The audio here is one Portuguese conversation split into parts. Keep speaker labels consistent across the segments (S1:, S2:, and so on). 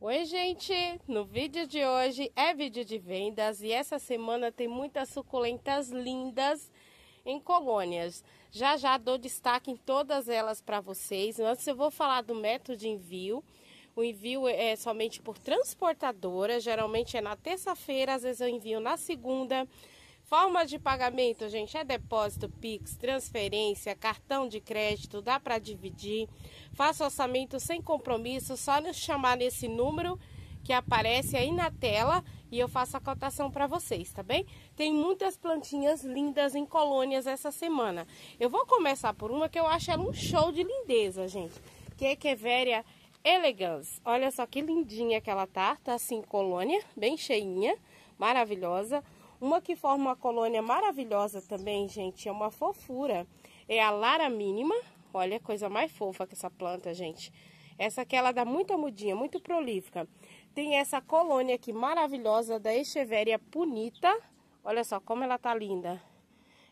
S1: Oi, gente! No vídeo de hoje é vídeo de vendas e essa semana tem muitas suculentas lindas em colônias. Já já dou destaque em todas elas para vocês. Antes eu vou falar do método de envio. O envio é somente por transportadora, geralmente é na terça-feira, às vezes eu envio na segunda. Forma de pagamento, gente, é depósito, Pix, transferência, cartão de crédito, dá para dividir. Faça orçamento sem compromisso, só nos chamar nesse número que aparece aí na tela e eu faço a cotação para vocês, tá bem? Tem muitas plantinhas lindas em colônias essa semana. Eu vou começar por uma que eu acho ela um show de lindeza, gente, que é Echeveria elegans. Olha só que lindinha que ela tá, tá assim colônia, bem cheinha, maravilhosa. Uma que forma uma colônia maravilhosa também, gente, é uma fofura. É a Lara Mínima. Olha a coisa mais fofa que essa planta, gente. Essa aqui, ela dá muita mudinha, muito prolífica. Tem essa colônia aqui maravilhosa da Echeveria Punita. Olha só como ela tá linda.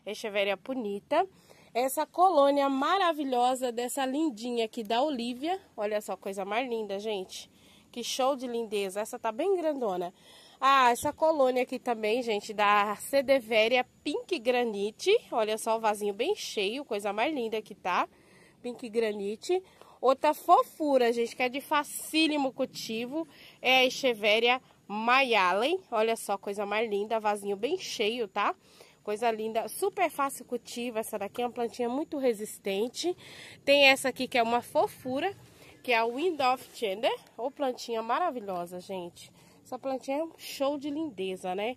S1: Echeveria Punita. Essa colônia maravilhosa dessa lindinha aqui da Olivia. Olha só, coisa mais linda, gente. Que show de lindeza. Essa tá bem grandona. Ah, essa colônia aqui também, gente, da Cedeveria Pink Granite. Olha só o vasinho bem cheio, coisa mais linda que tá. Pink Granite. Outra fofura, gente, que é de facílimo cultivo, é a Echeveria Mayalen. Olha só, coisa mais linda, vasinho bem cheio, tá? Coisa linda, super fácil cultivo. Essa daqui é uma plantinha muito resistente. Tem essa aqui que é uma fofura, que é a Wind of Tender. Ou plantinha maravilhosa, gente. Essa plantinha é um show de lindeza, né?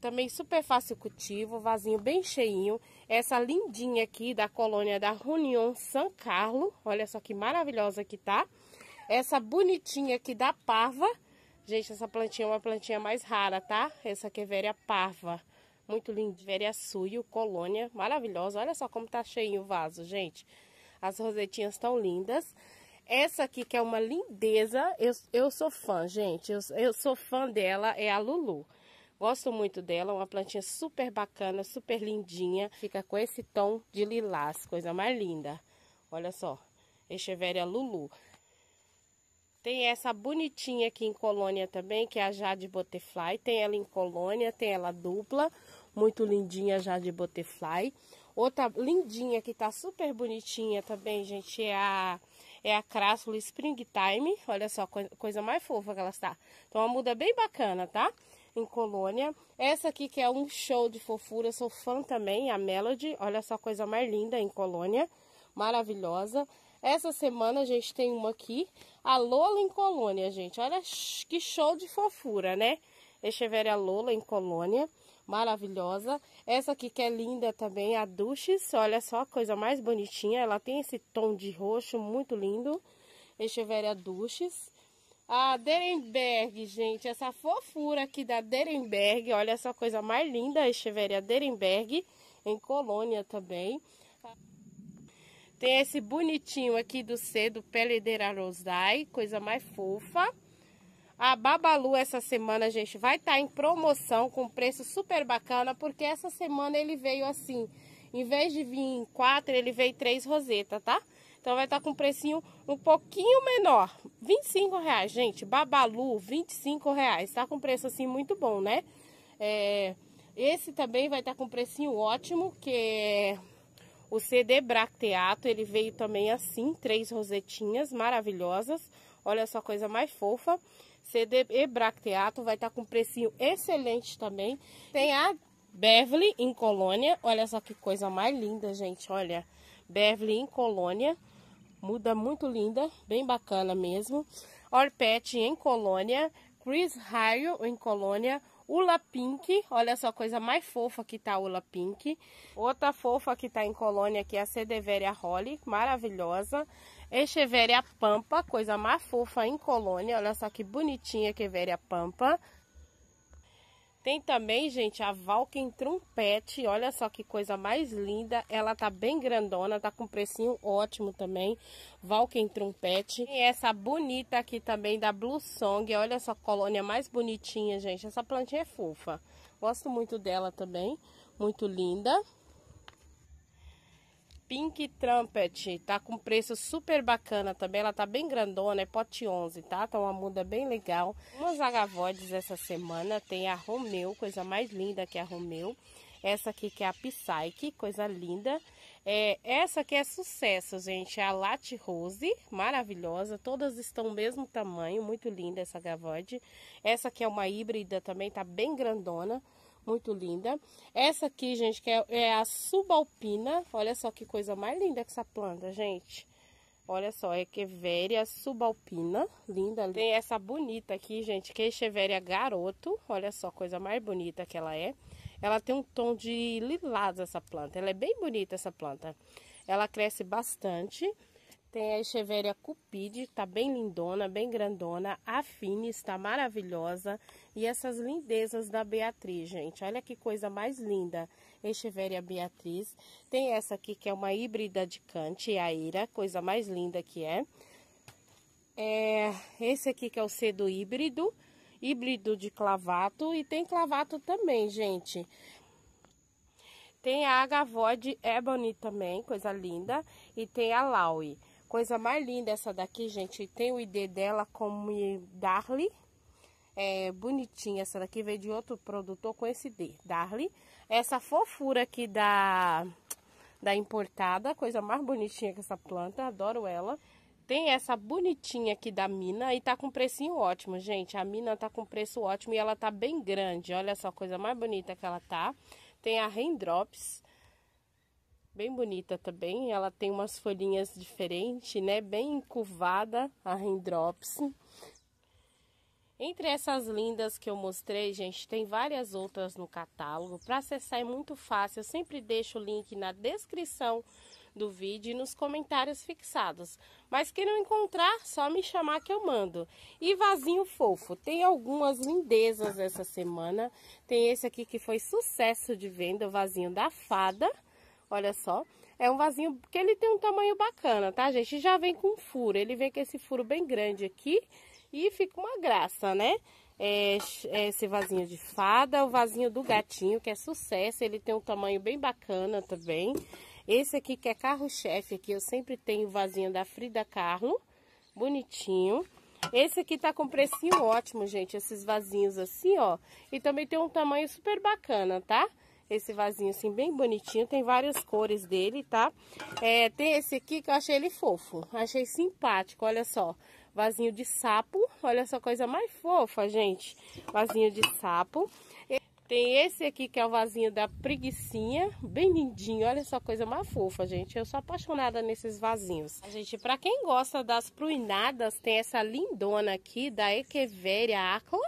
S1: Também super fácil cultivo, vasinho bem cheinho. Essa lindinha aqui da colônia da Reunião São Carlos. Olha só que maravilhosa que tá. Essa bonitinha aqui da Parva. Gente, essa plantinha é uma plantinha mais rara, tá? Essa aqui é Véria Parva. Muito linda. Véria Suio, colônia. Maravilhosa. Olha só como tá cheinho o vaso, gente. As rosetinhas estão lindas. Essa aqui que é uma lindeza, eu, eu sou fã, gente. Eu, eu sou fã dela, é a Lulu. Gosto muito dela, uma plantinha super bacana, super lindinha. Fica com esse tom de lilás, coisa mais linda. Olha só, Echeveria Lulu. Tem essa bonitinha aqui em colônia também, que é a Jade Butterfly. Tem ela em colônia, tem ela dupla. Muito lindinha Jade Butterfly. Outra lindinha que tá super bonitinha também, gente, é a é a Crassula Springtime. Olha só, coisa mais fofa que ela está. Então, uma muda bem bacana, tá? Em colônia. Essa aqui que é um show de fofura, sou fã também, a Melody. Olha só, coisa mais linda em colônia. Maravilhosa. Essa semana a gente tem uma aqui, a Lola em colônia, gente. Olha que show de fofura, né? Echeveria Lola em colônia maravilhosa. Essa aqui que é linda também, a Duches, olha só a coisa mais bonitinha. Ela tem esse tom de roxo muito lindo. Echeveria Duches. A Derenberg, gente, essa fofura aqui da Derenberg, olha essa coisa mais linda, Echeveria Derenberg, em colônia também. Tem esse bonitinho aqui do C, do Peledeira Rosai, coisa mais fofa. A Babalu essa semana, gente, vai estar tá em promoção com preço super bacana, porque essa semana ele veio assim, em vez de vir em quatro, ele veio três rosetas, tá? Então vai estar tá com um precinho um pouquinho menor, 25 reais, gente, Babalu, 25 reais, tá com preço assim muito bom, né? É, esse também vai estar tá com precinho ótimo, que é o CD Bracteato, ele veio também assim, três rosetinhas maravilhosas, olha só coisa mais fofa. CD e Bracteato vai estar tá com precinho excelente também. Tem a Beverly em Colônia. Olha só que coisa mais linda, gente. Olha, Beverly em Colônia. Muda muito linda, bem bacana mesmo. Orpet em Colônia. Chris Raio em Colônia. Ula Pink, olha só a coisa mais fofa que tá a Ula Pink. Outra fofa que tá em colônia aqui é a Cedeveria Holly, maravilhosa. Echeveria Pampa, coisa mais fofa em colônia. Olha só que bonitinha Echeveria Pampa. Tem também, gente, a Valken Trumpete. Olha só que coisa mais linda. Ela tá bem grandona, tá com precinho ótimo também. Valken Trumpete. E essa bonita aqui também da Blue Song. Olha essa colônia mais bonitinha, gente. Essa plantinha é fofa. Gosto muito dela também. Muito linda. Pink Trumpet, tá com preço super bacana também, ela tá bem grandona, é pote 11, tá? Tá uma muda bem legal. Umas agavoides essa semana, tem a Romeu, coisa mais linda que a Romeu. Essa aqui que é a Psyche, coisa linda. É, essa aqui é sucesso, gente, é a Latte Rose, maravilhosa. Todas estão o mesmo tamanho, muito linda essa agavoide. Essa aqui é uma híbrida também, tá bem grandona muito linda. Essa aqui, gente, que é, é, a subalpina. Olha só que coisa mais linda que essa planta, gente. Olha só, é Echeveria subalpina, linda. Tem essa bonita aqui, gente, que é Echeveria garoto. Olha só, coisa mais bonita que ela é. Ela tem um tom de lilás essa planta. Ela é bem bonita essa planta. Ela cresce bastante. Tem a Echeveria cupide, tá bem lindona, bem grandona. A Fine está maravilhosa. E essas lindezas da Beatriz, gente. Olha que coisa mais linda. Echeveria Beatriz. Tem essa aqui que é uma híbrida de cante, a Ira. Coisa mais linda que é. é. Esse aqui que é o cedo híbrido. Híbrido de clavato. E tem clavato também, gente. Tem a Agavoid Ebony também, coisa linda. E tem a Laui. Coisa mais linda essa daqui, gente. Tem o ID dela como Darly. É bonitinha essa daqui. Veio de outro produtor com esse D, Darly. Essa fofura aqui da, da importada. Coisa mais bonitinha que essa planta. Adoro ela. Tem essa bonitinha aqui da mina e tá com precinho ótimo, gente. A mina tá com preço ótimo e ela tá bem grande. Olha só coisa mais bonita que ela tá. Tem a Raindrops bem bonita também. Ela tem umas folhinhas diferentes, né? Bem curvada a Raindrops. Entre essas lindas que eu mostrei, gente, tem várias outras no catálogo. Para acessar é muito fácil. Eu sempre deixo o link na descrição do vídeo e nos comentários fixados. Mas quem não encontrar, só me chamar que eu mando. E vasinho fofo, tem algumas lindezas essa semana. Tem esse aqui que foi sucesso de venda, o vasinho da fada. Olha só. É um vasinho que ele tem um tamanho bacana, tá, gente? Já vem com furo. Ele vem com esse furo bem grande aqui e fica uma graça, né? É, é esse vasinho de fada, o vasinho do gatinho, que é sucesso. Ele tem um tamanho bem bacana também. Esse aqui que é carro-chefe aqui, eu sempre tenho o vasinho da Frida Kahlo, bonitinho. Esse aqui tá com precinho ótimo, gente, esses vasinhos assim, ó. E também tem um tamanho super bacana, tá? Esse vasinho assim, bem bonitinho. Tem várias cores dele, tá? É, tem esse aqui que eu achei ele fofo. Achei simpático, olha só. Vasinho de sapo. Olha só, coisa mais fofa, gente. Vasinho de sapo. Tem esse aqui que é o vasinho da preguiçinha, bem lindinho, olha só coisa mais fofa, gente. Eu sou apaixonada nesses vasinhos. Gente, para quem gosta das pruinadas, tem essa lindona aqui da Echeveria Acla.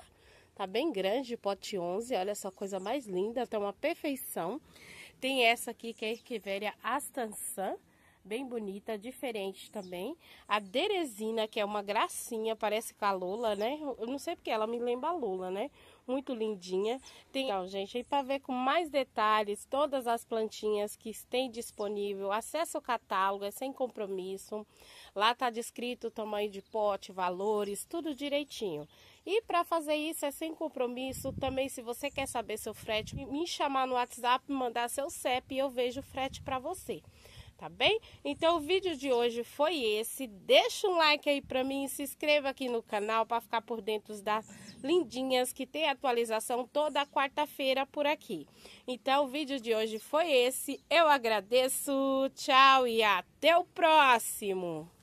S1: Tá bem grande, pote 11, olha só, coisa mais linda, tá uma perfeição. Tem essa aqui que é a Echeveria Astansan, bem bonita, diferente também. A Derezina, que é uma gracinha, parece com a Lula, né? Eu não sei porque ela me lembra a Lula, né? Muito lindinha. Tem, ó, gente, aí para ver com mais detalhes todas as plantinhas que tem disponível, acesse o catálogo, é sem compromisso. Lá tá descrito o tamanho de pote, valores, tudo direitinho. E para fazer isso é sem compromisso. Também, se você quer saber seu frete, me chamar no WhatsApp, mandar seu CEP e eu vejo o frete para você. Tá bem? Então o vídeo de hoje foi esse. Deixa um like aí para mim, se inscreva aqui no canal para ficar por dentro das lindinhas que tem atualização toda quarta-feira por aqui. Então o vídeo de hoje foi esse. Eu agradeço. Tchau e até o próximo.